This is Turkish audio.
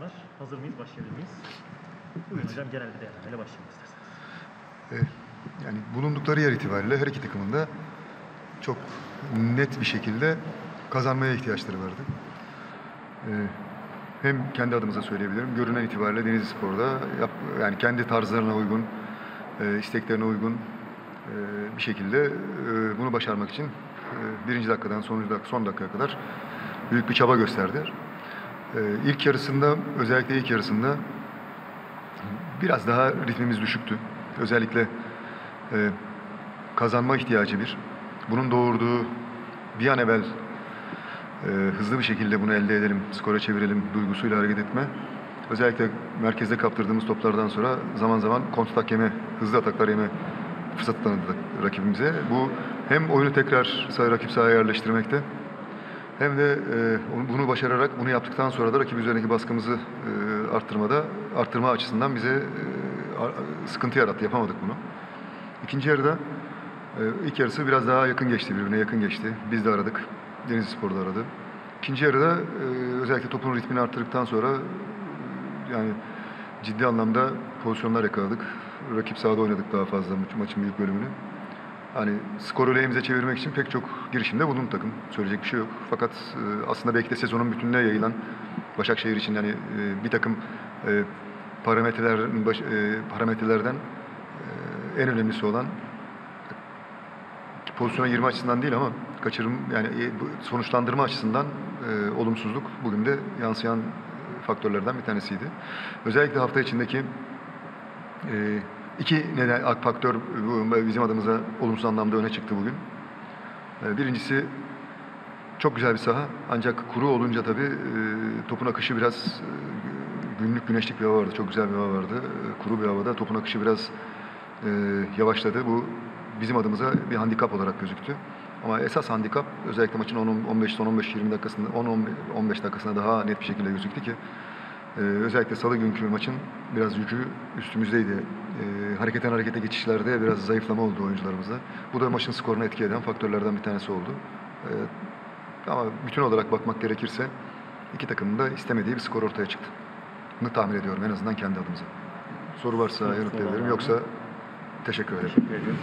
var. Hazır mıyız? Başlayabilir miyiz? Buyurun hocam genel bir değerlendirmeyle başlayalım isterseniz. E, yani bulundukları yer itibariyle her iki takımın da çok net bir şekilde kazanmaya ihtiyaçları vardı. E, hem kendi adımıza söyleyebilirim. Görünen itibariyle Denizli Spor'da yap, yani kendi tarzlarına uygun, e, isteklerine uygun e, bir şekilde e, bunu başarmak için e, birinci dakikadan sonuncu dak son dakikaya kadar büyük bir çaba gösterdiler. E, ilk yarısında özellikle ilk yarısında biraz daha ritmimiz düşüktü. Özellikle e, kazanma ihtiyacı bir. Bunun doğurduğu bir an evvel e, hızlı bir şekilde bunu elde edelim, skora çevirelim duygusuyla hareket etme. Özellikle merkezde kaptırdığımız toplardan sonra zaman zaman kontratak yeme, hızlı ataklar yeme fırsatı tanıdı rakibimize. Bu hem oyunu tekrar rakip sahaya yerleştirmekte hem de e, bunu başararak bunu yaptıktan sonra da rakip üzerindeki baskımızı e, arttırmada arttırma açısından bize e, sıkıntı yarattı. Yapamadık bunu. İkinci yarıda e, ilk yarısı biraz daha yakın geçti birbirine yakın geçti. Biz de aradık. Denizli Spor da aradı. İkinci yarıda e, özellikle topun ritmini arttırdıktan sonra e, yani ciddi anlamda pozisyonlar yakaladık. Rakip sahada oynadık daha fazla maç- maçın büyük bölümünü. Hani skoru lehimize çevirmek için pek çok girişimde bulundu takım. Söyleyecek bir şey yok. Fakat e, aslında belki de sezonun bütününe yayılan Başakşehir için yani e, bir takım e, e, parametrelerden en önemlisi olan pozisyona girme açısından değil ama kaçırım yani sonuçlandırma açısından olumsuzluk bugün de yansıyan faktörlerden bir tanesiydi. Özellikle hafta içindeki iki neden ak- faktör bizim adımıza olumsuz anlamda öne çıktı bugün. E, birincisi çok güzel bir saha ancak kuru olunca tabii e, topun akışı biraz e, günlük güneşlik bir hava vardı. Çok güzel bir hava vardı. E, kuru bir havada topun akışı biraz yavaşladı. Bu bizim adımıza bir handikap olarak gözüktü. Ama esas handikap özellikle maçın 10 15 son 15 20 dakikasında 10 15 dakikasında daha net bir şekilde gözüktü ki ee, özellikle salı günkü maçın biraz yükü üstümüzdeydi. Ee, hareketten harekete geçişlerde biraz zayıflama oldu oyuncularımızda. Bu da maçın skoruna etki eden faktörlerden bir tanesi oldu. Ee, ama bütün olarak bakmak gerekirse iki takımın da istemediği bir skor ortaya çıktı. Bunu tahmin ediyorum en azından kendi adımıza. Soru varsa yanıtlayabilirim yoksa teşekkür ederim. Teşekkür ediyorum.